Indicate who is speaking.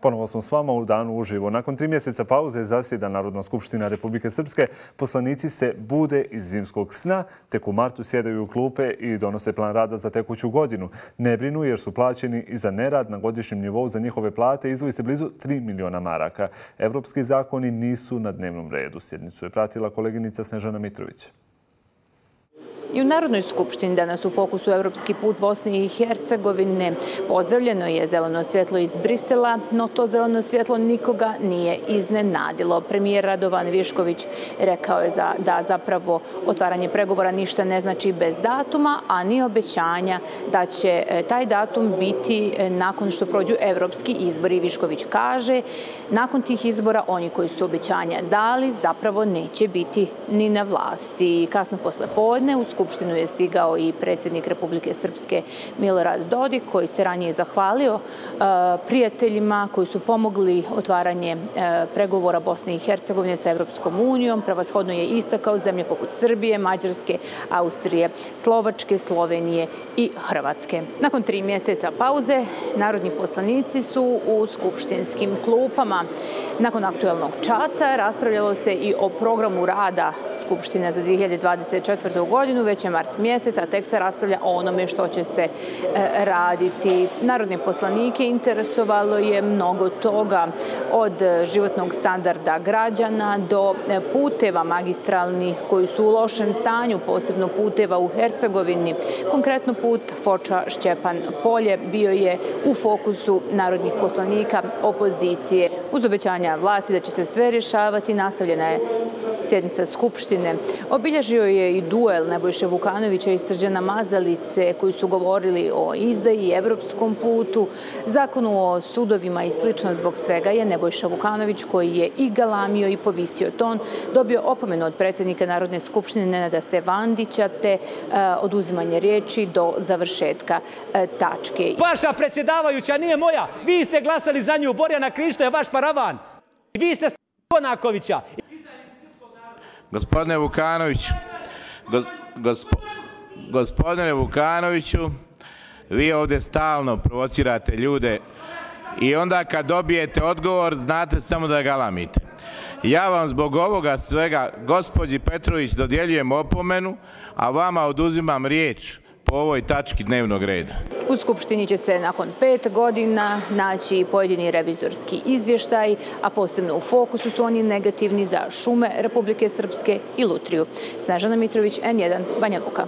Speaker 1: Ponovo smo s vama u danu uživo. Nakon tri mjeseca pauze zasjeda Narodna skupština Republike Srpske. Poslanici se bude iz zimskog sna, tek u martu sjedaju u klupe i donose plan rada za tekuću godinu. Ne brinu jer su plaćeni i za nerad na godišnjem nivou za njihove plate izvoji se blizu 3 miliona maraka. Evropski zakoni nisu na dnevnom redu. Sjednicu je pratila koleginica Snežana Mitrović.
Speaker 2: I u Narodnoj skupštini danas u fokusu Evropski put Bosne i Hercegovine pozdravljeno je zeleno svjetlo iz Brisela, no to zeleno svjetlo nikoga nije iznenadilo. Premijer Radovan Višković rekao je da zapravo otvaranje pregovora ništa ne znači bez datuma, a ni obećanja da će e, taj datum biti e, nakon što prođu evropski izbori. Višković kaže, nakon tih izbora oni koji su obećanja dali zapravo neće biti ni na vlasti. Kasno posle podne u Skupštinu je stigao i predsjednik Republike Srpske Milorad Dodik, koji se ranije zahvalio e, prijateljima koji su pomogli otvaranje e, pregovora Bosne i Hercegovine sa Evropskom unijom. Pravoshodno je istakao zemlje poput Srbije, Mađarske, Austrije, Slovačke, Slovenije i Hrvatske. Nakon tri mjeseca pauze, narodni poslanici su u skupštinskim klupama. Nakon aktuelnog časa raspravljalo se i o programu rada Skupštine za 2024. godinu, već je mart mjesec, a tek se raspravlja o onome što će se e, raditi. Narodne poslanike interesovalo je mnogo toga od životnog standarda građana do e, puteva magistralnih koji su u lošem stanju, posebno puteva u Hercegovini. Konkretno put Foča Šćepan Polje bio je u fokusu narodnih poslanika opozicije. Uz obećanja vlasti da će se sve rješavati, nastavljena je sjednica Skupštine. Obilježio je i duel Nebojše Vukanovića i Srđana Mazalice koji su govorili o izdaji i evropskom putu, zakonu o sudovima i slično zbog svega je Nebojša Vukanović koji je i galamio i povisio ton, dobio opomenu od predsjednika Narodne skupštine Nenada Stevandića te e, oduzimanje riječi do završetka eh, tačke.
Speaker 3: Vaša predsjedavajuća nije moja, vi ste glasali za nju, Borjana Krišto je vaš paravan. Vi ste Konakovića.
Speaker 4: Gospodine Vukanoviću, gospodine Vukanoviću, vi ovdje stalno provocirate ljude i onda kad dobijete odgovor, znate samo da galamite. Ja vam zbog ovoga svega, gospođi Petrović, dodjeljujem opomenu, a vama oduzimam riječ po ovoj tački dnevnog reda.
Speaker 2: U Skupštini će se nakon pet godina naći pojedini revizorski izvještaj, a posebno u fokusu su oni negativni za šume Republike Srpske i Lutriju. Snežana Mitrović, N1, Banja Luka.